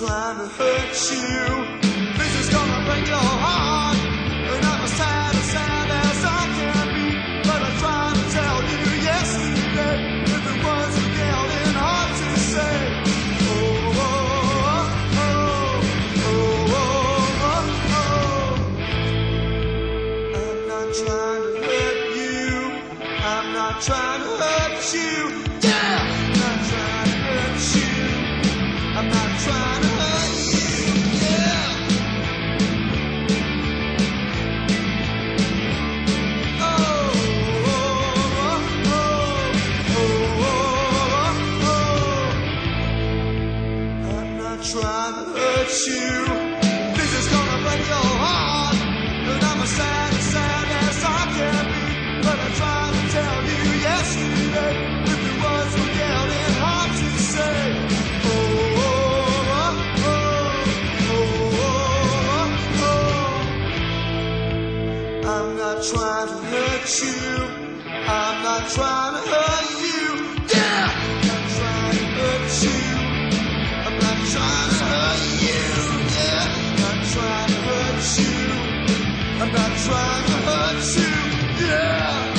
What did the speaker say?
you. This is gonna break your heart. And I'm as sad as sad as I can be. But I tried to tell you yesterday. If it was real and hard to say. Oh, oh, oh, oh, oh, oh, oh. I'm not trying to hurt you. I'm not trying to hurt you. Yeah! I'm not trying trying to hurt you. This is gonna break your heart. And I'm as sad as sad as I can be. But I tried to tell you yesterday. I'm not trying to hurt you. I'm not trying trying to hurt you, yeah.